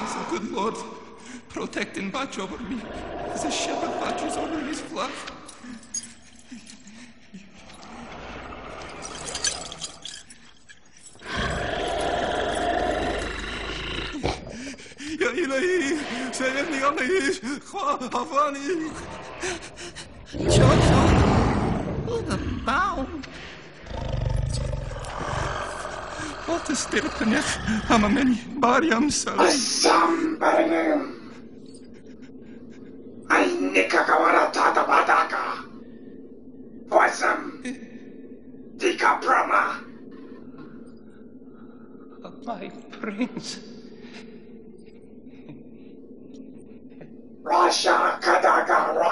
may the good Lord protect and watch over me as a shepherd watches over his flock. يا إلهي سيبني أمي خافاني Jojo, what about? Wat is dit geneg? Amameni barium sal. Asambarium. Ainika kawara tata badaka. Wasam. Dika prama. My prince. Rasha kadagara.